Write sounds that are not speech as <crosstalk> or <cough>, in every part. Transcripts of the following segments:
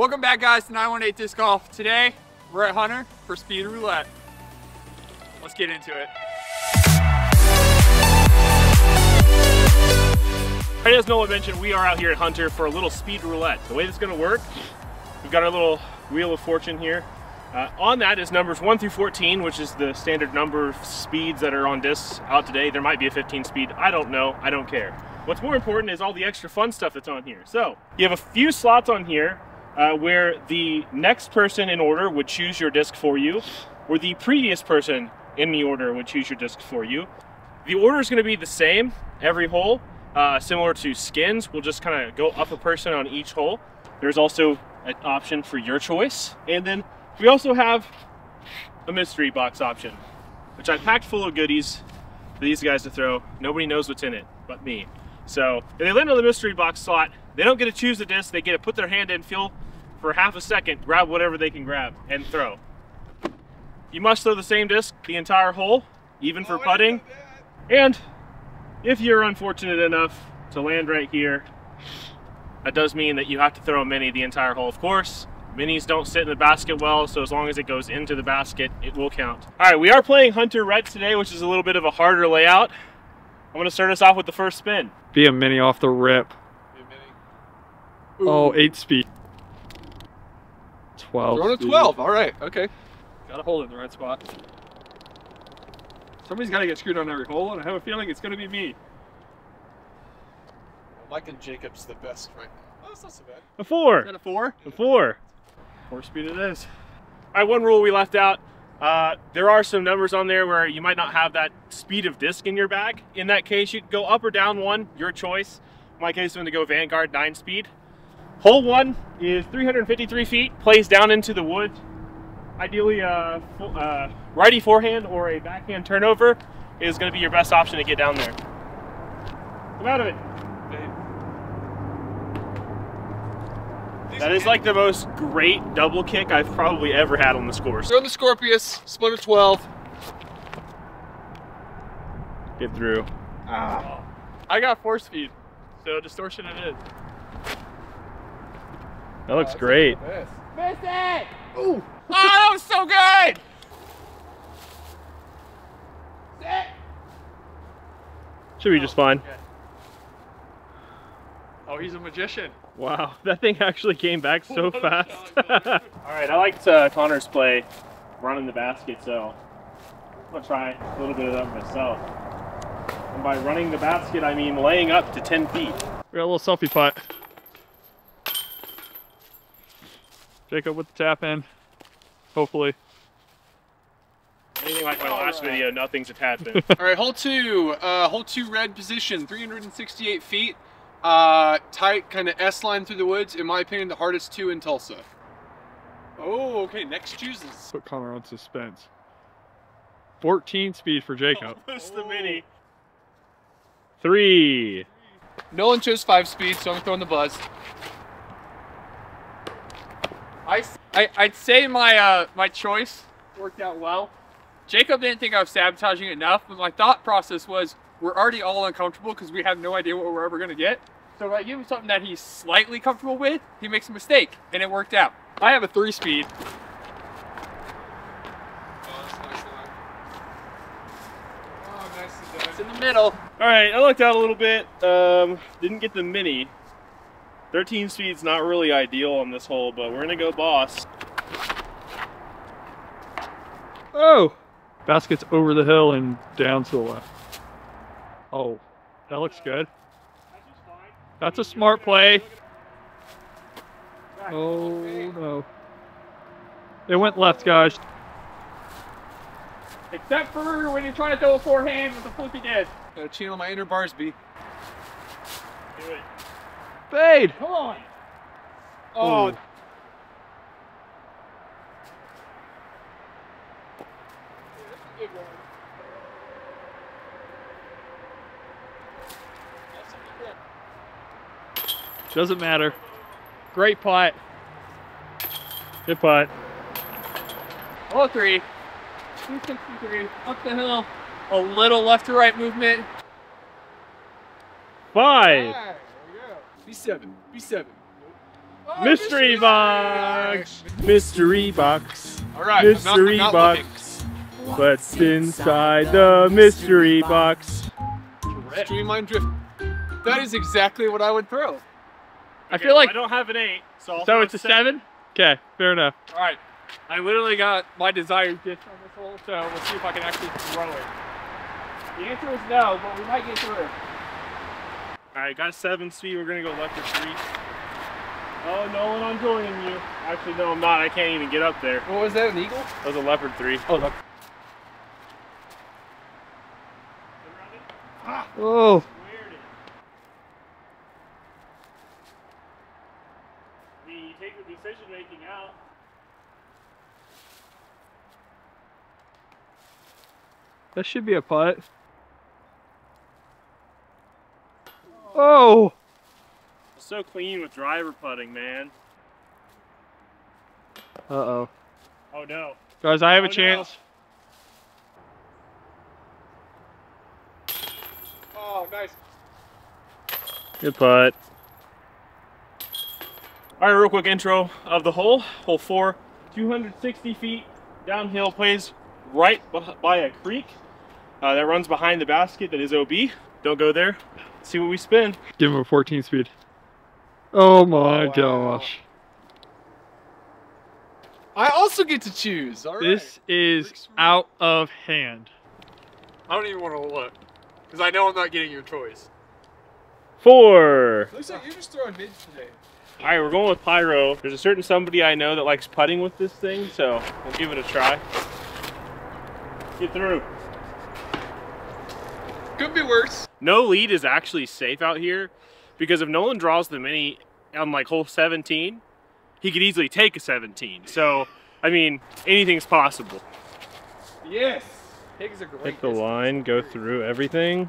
Welcome back guys to 918 Disc Golf. Today, we're at Hunter for Speed Roulette. Let's get into it. Right as Noah mentioned, we are out here at Hunter for a little speed roulette. The way this is gonna work, we've got our little wheel of fortune here. Uh, on that is numbers 1 through 14, which is the standard number of speeds that are on discs out today. There might be a 15 speed. I don't know. I don't care. What's more important is all the extra fun stuff that's on here. So you have a few slots on here uh, where the next person in order would choose your disc for you, or the previous person in the order would choose your disc for you. The order is going to be the same every hole, uh, similar to skins. We'll just kind of go up a person on each hole. There's also an option for your choice. And then we also have a mystery box option, which I packed full of goodies for these guys to throw. Nobody knows what's in it but me. So if they land on the mystery box slot, they don't get to choose the disc. They get to put their hand in, feel for half a second, grab whatever they can grab, and throw. You must throw the same disc the entire hole, even for putting. And if you're unfortunate enough to land right here, that does mean that you have to throw a mini the entire hole. Of course, minis don't sit in the basket well, so as long as it goes into the basket, it will count. All right, we are playing Hunter Red today, which is a little bit of a harder layout. I'm gonna start us off with the first spin. Be a mini off the rip. mini Oh, eight speed. 12. Throwing a speed. 12, all right, okay. Gotta hold it in the right spot. Somebody's gotta get screwed on every hole, and I have a feeling it's gonna be me. Mike and Jacob's the best right now. Oh, that's not so bad. A four. Is that a four? A four. Four speed it is. All right, one rule we left out. Uh, there are some numbers on there where you might not have that speed of disc in your bag. In that case, you can go up or down one, your choice. In my case, I'm gonna go Vanguard nine speed. Hole one is 353 feet, plays down into the woods. Ideally, a uh, uh, righty forehand or a backhand turnover is gonna be your best option to get down there. Come out of it. That is like the most great double kick I've probably ever had on this course. Throwing the Scorpius, split a 12. Get through. I got force feed, so distortion it is. That looks great. Miss it! Ooh! Oh, that was so good! Should be just fine. Oh, he's a magician. Wow, <laughs> that thing actually came back so fast. <laughs> All right, I liked uh, Connor's play running the basket, so I'm gonna try a little bit of that myself. And by running the basket, I mean laying up to 10 feet. We got a little selfie putt. Jacob with the tap in. Hopefully. Anything like my last video, nothing's a tap in. All right, hole two. Uh, hole two red position, 368 feet. Uh, tight, kind of S line through the woods. In my opinion, the hardest two in Tulsa. Oh, okay. Next chooses. Put Connor on suspense. 14 speed for Jacob. <laughs> Almost the mini. Three. Nolan chose five speed, so I'm throwing the buzz. I, I I'd say my uh my choice worked out well. Jacob didn't think I was sabotaging enough, but my thought process was we're already all uncomfortable because we have no idea what we're ever gonna get. So if I give him something that he's slightly comfortable with, he makes a mistake, and it worked out. I have a three speed. Oh, nicely done. It's in the middle. All right, I looked out a little bit. Um, didn't get the mini. 13 speed's not really ideal on this hole, but we're gonna go boss. Oh! Basket's over the hill and down to the left. Oh, that looks good. That's a smart play. Oh no. It went left, guys. Except for when you're trying to throw a forehand with a flippy disc. Gotta channel my inner Barsby. Fade! Come on. Oh, Ooh. Doesn't matter. great putt. Good putt. Oh, three. 263. Up the hill. A little left to right movement. Five. Alright, there we go. B7, B7. Oh, Mystery box! Mystery box. All right. I'm not- I'm Mystery not box. What's inside the mystery box? looking. Streamline drift. That is exactly what I would throw. I feel like I don't have an eight, so I'll So throw it's a seven? Okay, fair enough. All right. I literally got my desired ditch on this hole, so we'll see if I can actually throw it. The answer is no, but we might get through. All right, got seven speed. We're gonna go leopard three. Oh, Nolan, I'm joining you. Actually, no, I'm not. I can't even get up there. What was that? An eagle? That was a leopard three. Oh, look. Oh, you take the decision making out. that should be a putt. Oh, So clean with driver putting, man. uh oh. Oh no. Guys, I have Oh, a no. chance. Oh, nice. Good putt. All right, real quick intro of the hole. Hole four, 260 feet downhill, plays right by a creek uh, that runs behind the basket that is OB. Don't go there. See what we spin. Give him a 14 speed. Oh my Oh, wow. gosh. I also get to choose. All right. This is Works for me. out of hand. I don't even want to look, because I know I'm not getting your choice. Four. Looks like you're just throwing mids today. All right, we're going with Pyro. There's a certain somebody I know that likes putting with this thing, so we'll give it a try. Get through. Could be worse. No lead is actually safe out here because if Nolan draws the mini on like hole 17, he could easily take a 17. So, I mean, anything's possible. Yes. Higgs a great. Pick the distance. line, go through everything.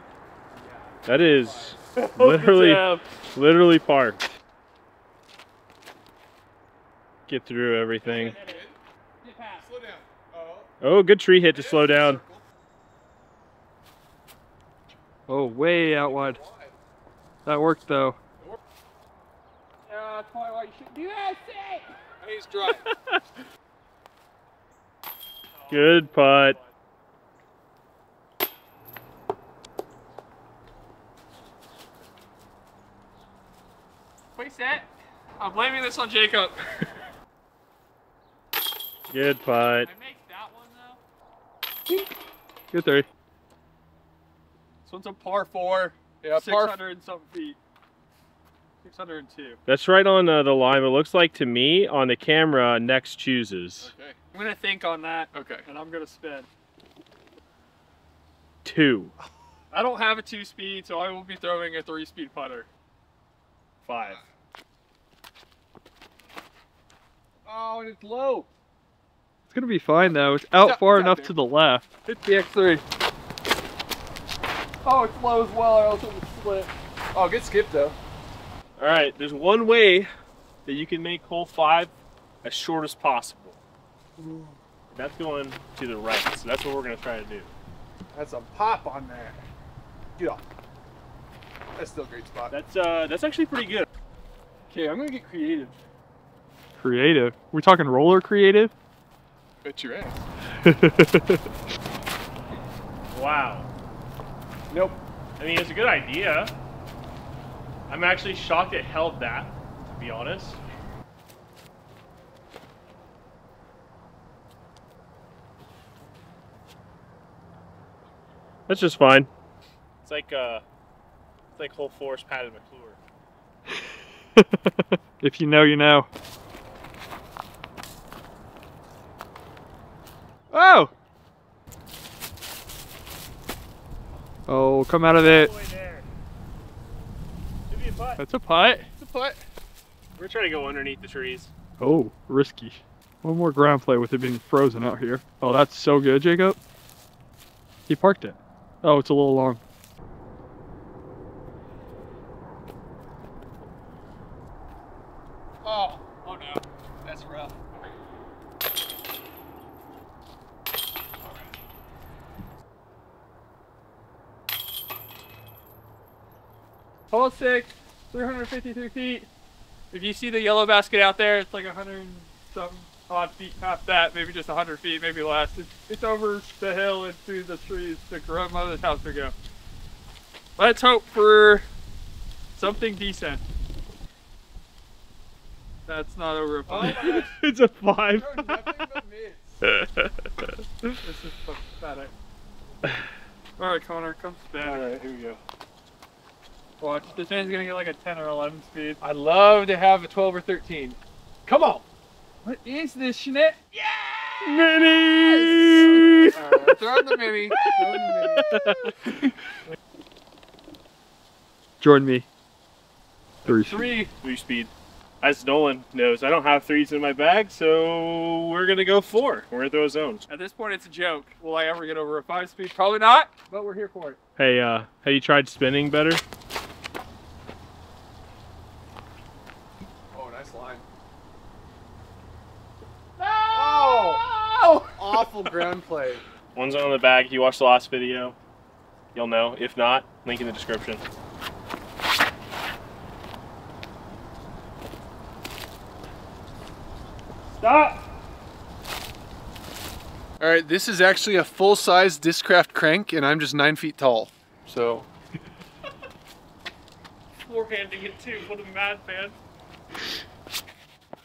That is <laughs> literally, job. literally parked. Get through everything. Slow down. Oh. Oh, good tree hit to slow down. Circle. Oh, way out wide. That worked though. Yeah, that's probably why you shouldn't do that. Say. He's dry. <laughs> Good putt. Wait, set. I'm blaming this on Jacob. <laughs> Good putt. I make that one though. Good three. This one's a par four. Yeah, par. 600 and some feet. 602. That's right on uh, the line. It looks like to me on the camera, next chooses Okay. I'm gonna think on that, Okay. and I'm gonna spin. two, I don't have a two speed, so I will be throwing a three speed putter. five. Oh, and it's low. It's gonna be fine though. It's out out- far it's out enough there. to the left. Hit the X3. Oh, it's low as well, or else it would split. Oh, good skip though. All right, there's one way that you can make hole five as short as possible. That's going to the right, so that's what we're gonna try to do. That's a pop on there. Get off. That's still a great spot. That's uh, that's actually pretty good. Okay, I'm gonna get creative. Creative. We're talking roller creative. Bet your ass. <laughs> Wow. Nope. I mean, it's a good idea. I'm actually shocked it held that, to be honest. That's just fine. It's like uh, it's like whole forest padded McClure. <laughs> if you know, you know. Oh! Oh, come out of it. Boy, there. Should be a. That's a putt. It's a putt. We're trying to go underneath the trees. Oh, risky. One more ground play with it being frozen out here. Oh, that's so good, Jacob. He parked it. Oh, it's a little long. Oh, oh no. That's rough. Hole six, 353 feet. If you see the yellow basket out there, it's like 100 and some odd feet past that, maybe just 100 feet, maybe less. It's, it's over the hill and through the trees to grandmother's house to go. Let's hope for something decent. That's not over a Oh five. <laughs> gosh. it's a five. Bro, nothing but <laughs> mids. this is pathetic. Alright, Connor, come spin. Alright, here we go. Watch, this man's gonna get like a 10 or 11 speed. I'd love to have a 12 or 13. Come on. What is this, Schnitt? Mini! Alright, throw in the mini. <laughs> Throw in the mini. Join me. Three. Three. Three speed. As Nolan knows, I don't have threes in my bag, so we're gonna go four. We're gonna throw a zone. At this point, it's a joke. Will I ever get over a five speed? Probably not, but we're here for it. Hey, uh, have you tried spinning better? Oh, nice line. Awful ground play. One's on the bag. If you watched the last video, you'll know. If not, link in the description. Stop! All right, this is actually a full-size Discraft crank, and I'm just nine feet tall. So, <laughs> Forehanding it too. What a madman.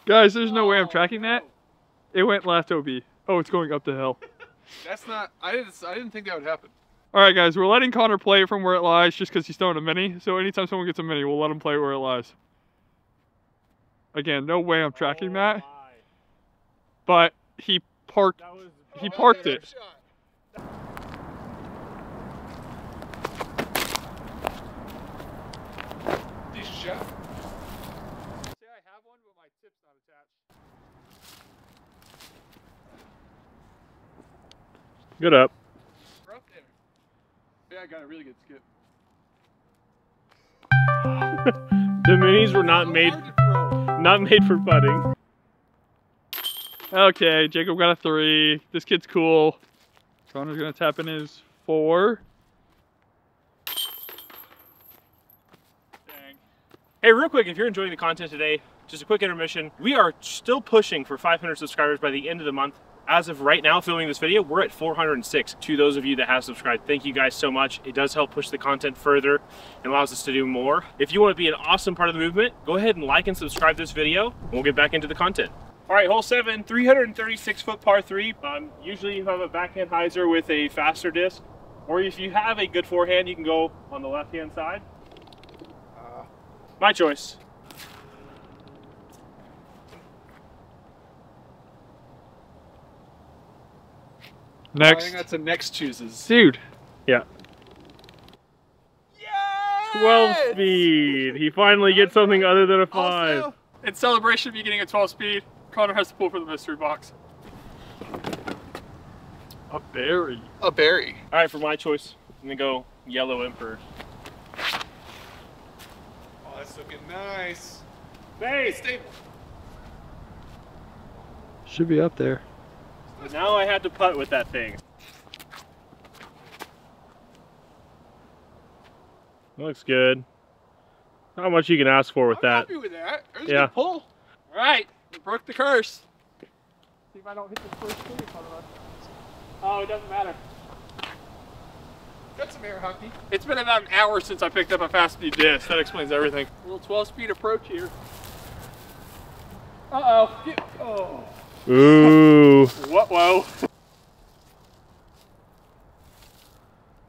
Guys, there's no way I'm tracking that. It went left OB. Oh, it's going up the hill. <laughs> that's not. I didn't. I didn't think that would happen. All right, guys, we're letting Connor play it from where it lies just because he's throwing a mini. So anytime someone gets a mini, we'll let him play it where it lies. Again, no way I'm tracking oh, that, but he parked. That was He parked it. Decent shot. Say I have one, but my tip's not attached. Good up. Rough there. Yeah, I got a really good skip. <laughs> The minis were not So made hard to throw. not made for putting. Okay, Jacob got a three. This kid's cool. Connor's gonna tap in his four. Dang. Hey, real quick, if you're enjoying the content today, just a quick intermission. We are still pushing for 500 subscribers by the end of the month. As of right now, filming this video, we're at 406. To those of you that have subscribed, thank you guys so much. It does help push the content further and allows us to do more. If you want to be an awesome part of the movement, go ahead and like and subscribe this video, and we'll get back into the content. All right, hole seven, 336 foot par three. Um, usually you have a backhand hyzer with a faster disc, or if you have a good forehand, you can go on the left-hand side. Uh, My choice. I Next, think that's a next chooses. dude. Yeah. 12 speed. He finally gets something other than a 5. Also, In celebration of you getting a 12 speed, Connor has to pull for the mystery box. A berry. a berry. All right, for my choice, I'm going to go Yellow Emperor. Oh, that's looking nice. Hey, Stable. Should be up there. Now I had to putt with that thing. Looks good. Not much you can ask for with I'm that. happy with that. That was a Yeah. good pull. All right, we broke the curse. See if I don't hit the first tree. Connor. Oh, it doesn't matter. Got some air hockey. It's been about an hour since I picked up a fast speed disc. That explains everything. A little 12 speed approach here. Uh oh. Oh. Ooh. What? Whoa. <laughs>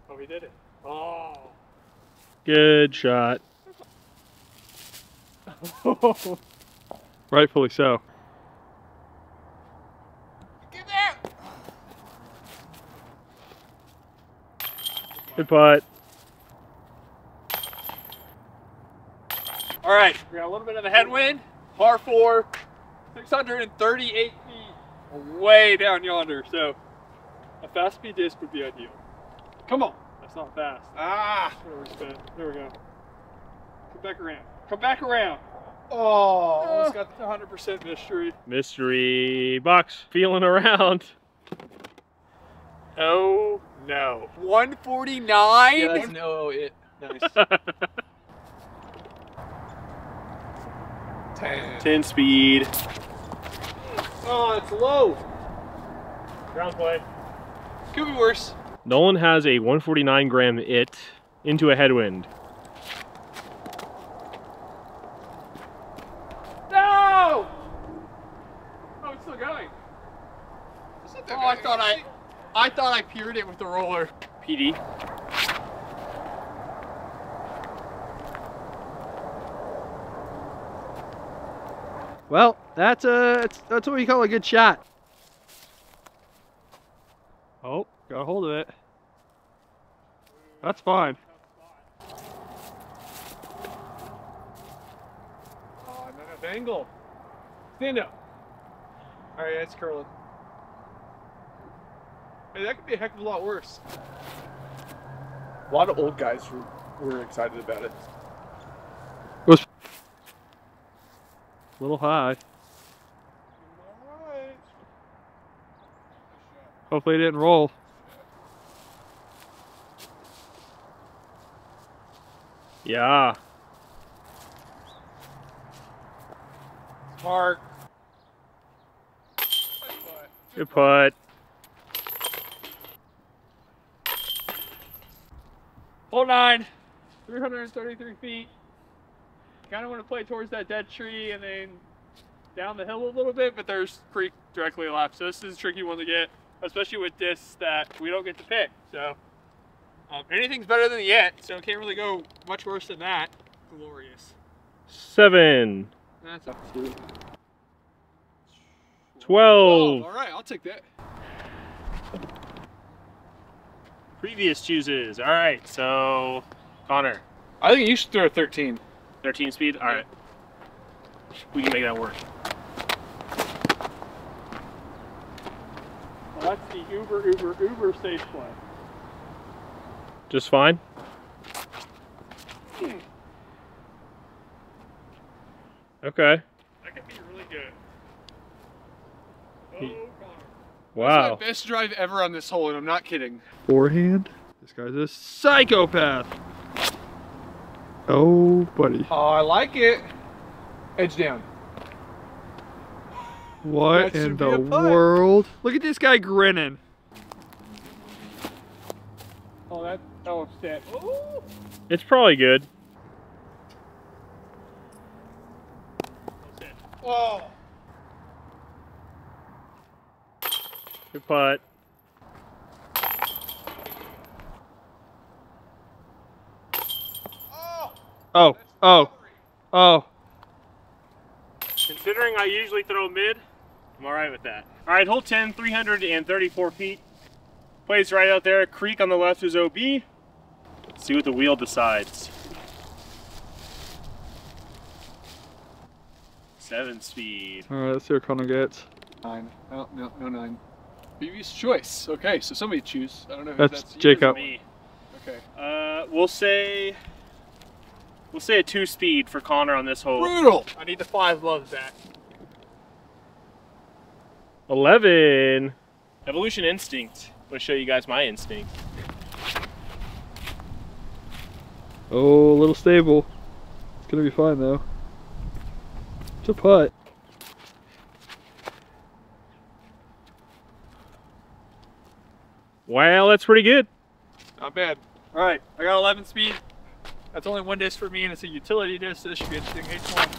Oh, we did it. Oh. Good shot. <laughs> Rightfully so. Get there. Good putt. All right, we got a little bit of a headwind. Par four, 638 feet, way down yonder. So a fast speed disc would be ideal. Come on. That's not fast. Ah. Where we spin? There we go. Come back around. Come back around. Oh, almost got 100% mystery. Mystery box. Feeling around. Oh no. 149? Yeah, that's no it. Nice. <laughs> Ten. 10 speed. Oh, it's low. Ground play. Could be worse. Nolan has a 149 gram it into a headwind. No! Oh, it's still going. Oh, I thought I, I thought I peered it with the roller. PD. Well, that's a that's, that's what we call a good shot. Oh, got a hold of it. That's fine. Oh, not enough angle. Stand up. All right, that's curling. Hey, that could be a heck of a lot worse. A lot of old guys were, were excited about it. It was A little high. Alright. Hopefully it didn't roll. Yeah. Mark. Good putt. Hole nine, 333 feet. Kind of want to play towards that dead tree and then down the hill a little bit, but there's creek directly left. So this is a tricky one to get, especially with this that we don't get to pick. So um, anything's better than the yet, so it can't really go much worse than that. Glorious. Seven. That's 12. all right, I'll take that. Previous chooses. All right, so Connor, I think you should throw a 13. 13 speed. All right. We can make that work. That's the uber, uber, uber safe play. Just fine. Okay. That could be really good. Oh, Connor. Wow. That's my best drive ever on this hole, and I'm not kidding. Forehand. This guy's a psychopath. Oh, buddy. Oh, I like it. Edge down. What That in the world? Look at this guy grinning. Oh, that that was set. Oh, It's probably good. Whoa. Good putt. Oh, oh, oh. Considering I usually throw mid, I'm all right with that. All right, hole 10, 334 feet. Plays right out there. Creek on the left is OB. Let's see what the wheel decides. Seven speed. All right, let's see what Connor gets. Nine. Oh, no, no, no nine. BB's choice. Okay, so somebody choose. I don't know that's, that's Jacob. Me. Okay. Uh, we'll say we'll say a two speed for Connor on this hole. Brutal. I need the five love back. 11. Evolution instinct. I'm gonna show you guys my instinct. Oh, a little stable. It's gonna be fine though. It's a putt. Well, that's pretty good. Not bad. All right, I got 11 speed. That's only one disc for me, and it's a utility disc, so this should be interesting. H1.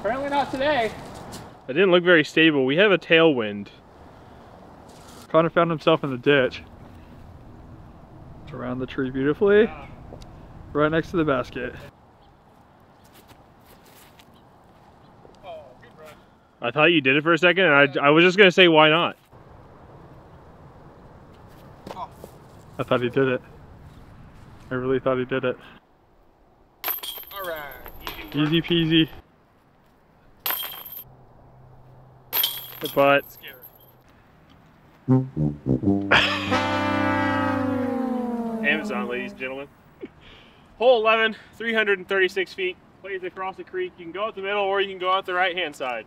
Apparently not today. It didn't look very stable. We have a tailwind. Connor found himself in the ditch. It's around the tree beautifully. Right next to the basket. Oh, good. I thought you did it for a second, and I, I was just gonna say why not. I thought he did it. I really thought he did it. All right. Easy peasy. Putt. <laughs> Amazon, ladies and gentlemen. Hole 11, 336 feet. Plays across the creek. You can go out the middle or you can go out the right hand side.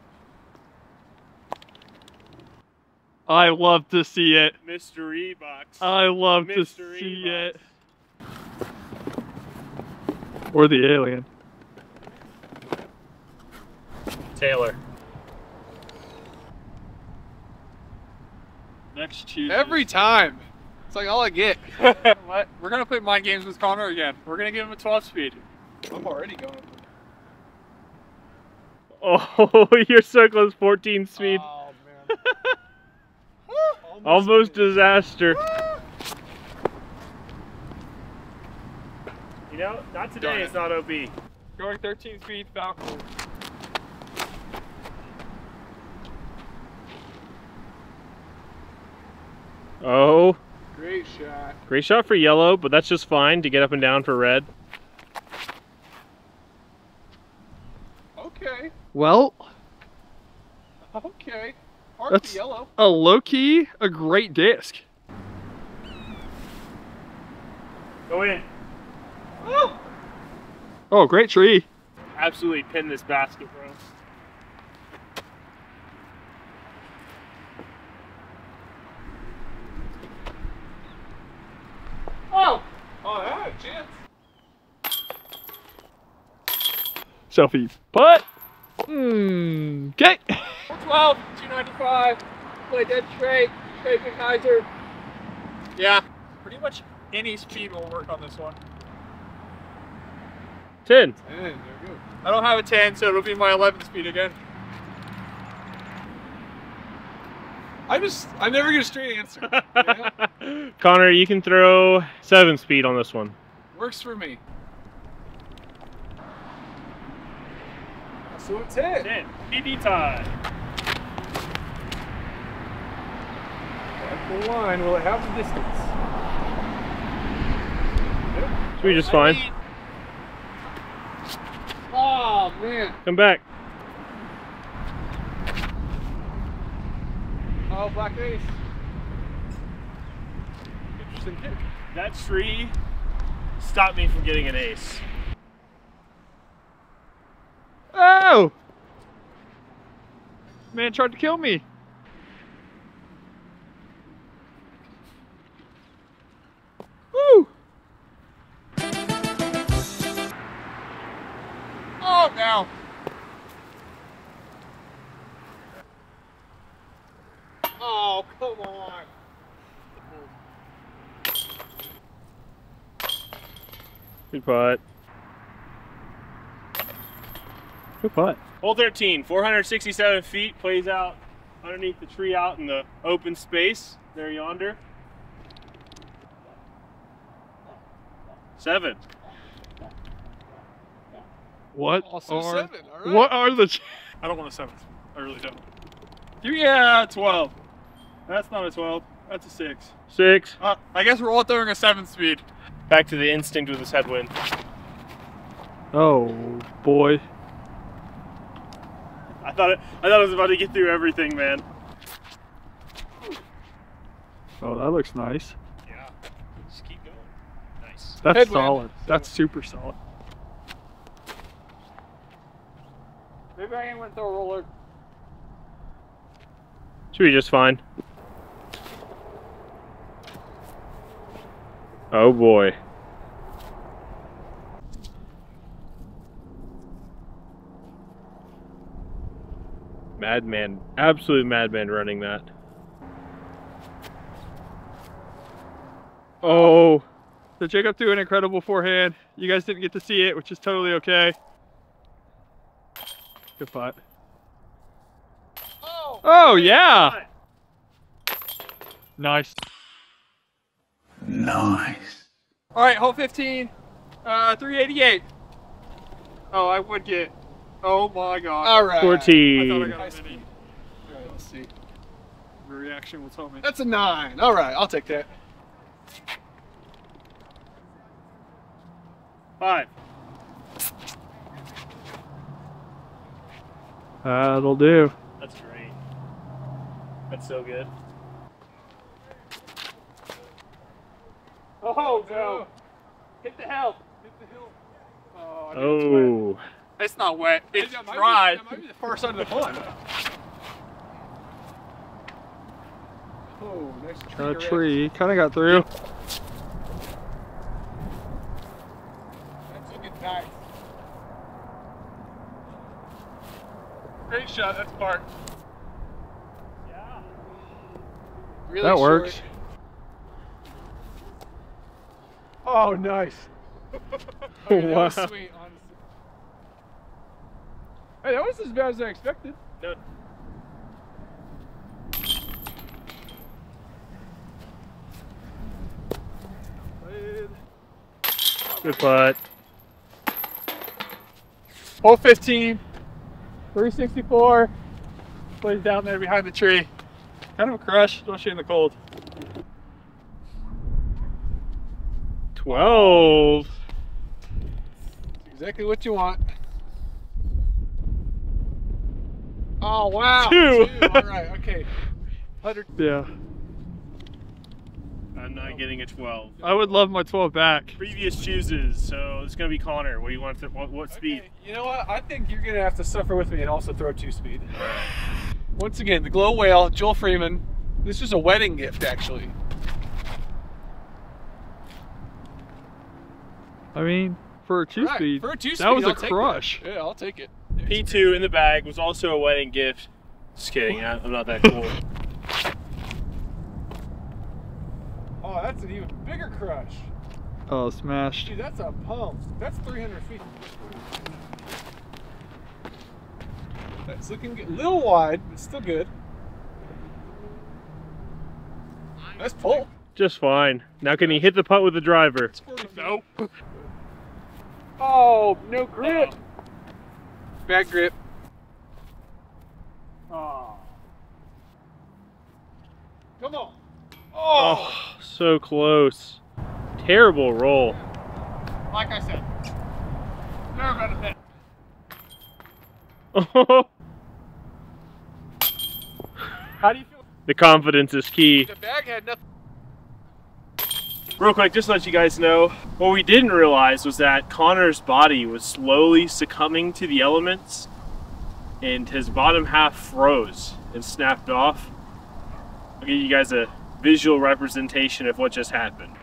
I love to see it. Mystery box. I love to Mystery see box. it. Or the alien. Taylor. Next cheese. Every time. It's like all I get. <laughs> What? We're gonna play mind games with Connor again. We're gonna give him a 12 speed. I'm already going. Oh, your circle is 14 speed. Oh, man. <laughs> Almost disaster. You know, not today, it. it's not OB. Going 13 speed, Falcon. Oh, Great shot. great shot for yellow, but that's just fine to get up and down for red. Okay. Well, Okay. Hard That's- yellow. a low key, a great disc. Go in. Oh! Oh, great tree. Absolutely pin this basket, bro. Oh! Oh, that had a chance. Selfie. Putt. Hmm. Okay. 12, 295. Play dead straight. Straight hyzer. Yeah, pretty much any speed will work on this one. 10. And there we go. I don't have a 10, so it'll be my 11 speed again. I just, I never get a straight answer. <laughs> you know? Connor, you can throw 7 speed on this one. Works for me. So it's it. 10. PD time. At the line, will it have the distance? Should be just fine. Oh, man. Come back. Oh, black ace. Interesting kick. That tree stopped me from getting an ace. Man tried to kill me. Woo. Oh, no. Oh, come on. Good putt. Good putt. Hole 13, 467 feet, plays out underneath the tree out in the open space there yonder. Seven. What Also are seven. All right. what are the? ch- I don't want a 7. I really don't. Yeah, 12. That's not a 12. That's a 6. Six. Uh, I guess we're all throwing a 7 speed. Back to the instinct with this headwind. Oh boy. I thought it, I thought I was about to get through everything, man. Oh, that looks nice. Yeah. Just keep going. Nice. That's Headwind. solid. That's super solid. Maybe I went throw a roller. Should be just fine. Oh boy. Madman, absolute madman running that. Oh, So Jacob threw an incredible forehand. You guys didn't get to see it, which is totally okay. Good putt. Oh, Oh yeah. Nice. Nice. All right, hole 15, uh, 388. Oh, I would get. Oh my god. all right. I thought I 14. got a mini. All right, let's see. The reaction will tell me. That's a nine. All right, I'll take that. Five. That'll do. That's great. That's so good. Oh no! Oh. Hit the hill. Hit the hill. Oh. I think it's wet. Oh. It's not wet. It's That might be- dry. That might be the far side of the pond. Oh, nice tree. Got a tree. Kind of got through. That's looking nice. Great shot. That's Bart. Yeah. Really That short. works. Oh, nice. <laughs> <laughs> Oh, okay, that was Wow. Sweet, honestly. Hey, that was as bad as I expected. No. Good putt. Hole 15, 364. Plays down there behind the tree. Kind of a crush, especially in the cold. 12. Exactly what you want. Oh, wow. Two. All right, okay. 100. Yeah. I'm not getting a 12. I would love my 12 back. Previous chooses, so it's gonna be Connor. What do you want? To, what, what speed? Okay, you know what? I think you're going to have to suffer with me and also throw two speed. Once again, the Glow Whale, Joel Freeman. This is a wedding gift, actually. I mean, for a two Right, speed, For a two speed, that was a I'll take crush. Yeah, I'll take it. P2 in the bag was also a wedding gift. Just kidding. I- I'm not that cool. <laughs> Oh, that's an even bigger crush. Oh, smashed. Dude, that's a pump. That's 300 feet. That's looking good. A little wide, but still good. That's pull. Just fine. Now can he hit the putt with the driver? Nope. Oh, no grip. Bad grip. Oh. Come on. Oh, oh, so close. Terrible roll. Like I said, never gonna hit. How do you feel? the confidence is key. The bag had nothing. Real quick, just to let you guys know, what we didn't realize was that Connor's body was slowly succumbing to the elements and his bottom half froze and snapped off. I'll give you guys a visual representation of what just happened.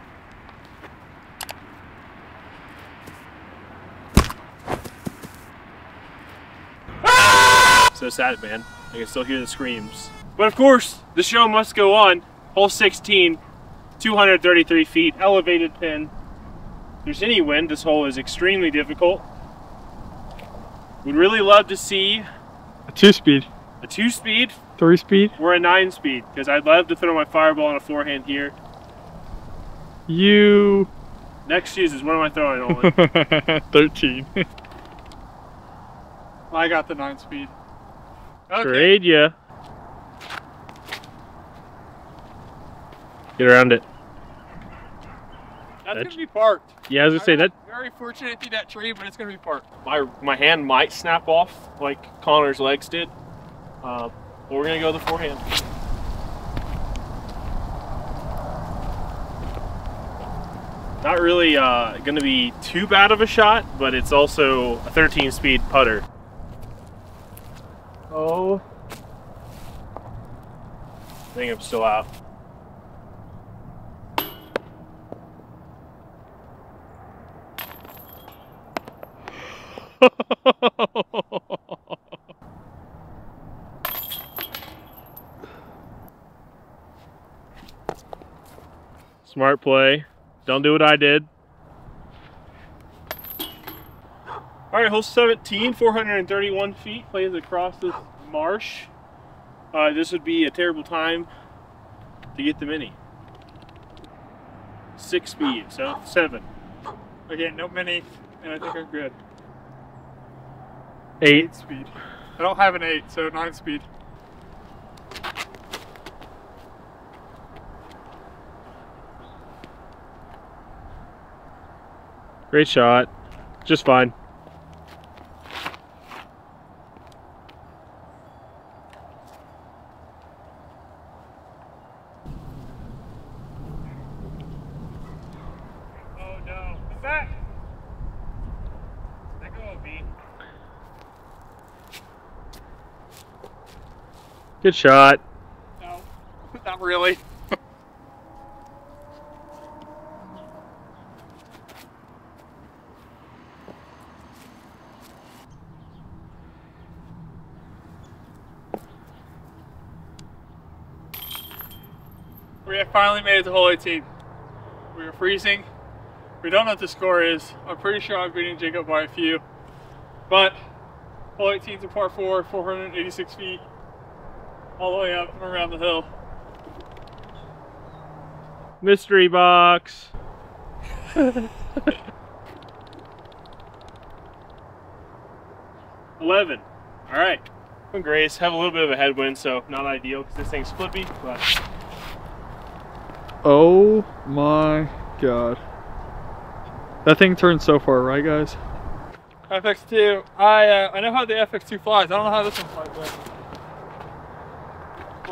So sad, man. I can still hear the screams. But of course, the show must go on. Hole 16, 233 feet, elevated pin. If there's any wind, this hole is extremely difficult. Would really love to see A two speed, a two speed three speed. or a nine speed, because I'd love to throw my fireball on a forehand here. You. Next chooses, what am I throwing, <laughs> Olin? 13. I got the nine speed. Okay. Trade ya. Get around it. That's Edge. gonna be parked. Yeah, as I was gonna say that Very fortunate to that tree, but it's gonna be parked. my my hand might snap off like Connor's legs did. Uh, but we're gonna go with the forehand. Not really uh, gonna be too bad of a shot, but it's also a 13 speed putter. Oh. I think I'm still out. Smart play. Don't do what I did. All right, hole 17, 431 feet, plays across this marsh. Uh, this would be a terrible time to get the mini. Six speed, so seven. Okay, no mini, and I think I'm good. Eight. speed. I don't have an eight, so nine speed. Great shot. Just fine. Oh no. Back! Let go. Good shot. No. <laughs> Not really. Finally made it to hole 18. We are freezing. We don't know what the score is. I'm pretty sure I'm beating Jacob by a few. But hole 18 is a par 4, 486 feet, all the way up and around the hill. Mystery box. <laughs> Eleven. All right. Grace have a little bit of a headwind, so not ideal because this thing's flippy, but Oh my god. That thing turned so far, right guys? FX2. I uh, I know how the FX2 flies. I don't know how this one flies. But...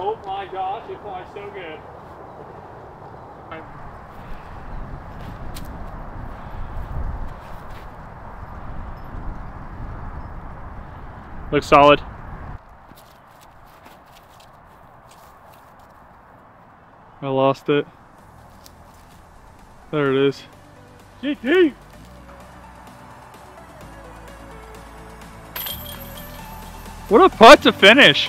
Oh my gosh, it flies so good. looks solid. I lost it. There it is. GT. What a putt to finish.